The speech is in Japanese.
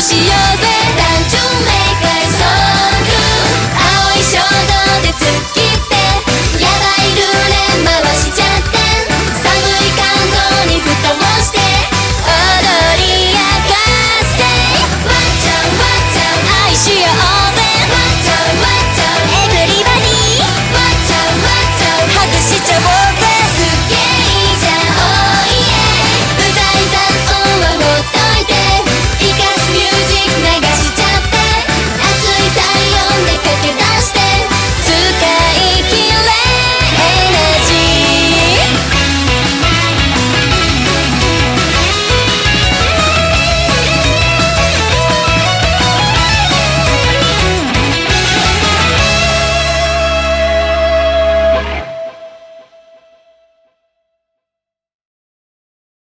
しようぜ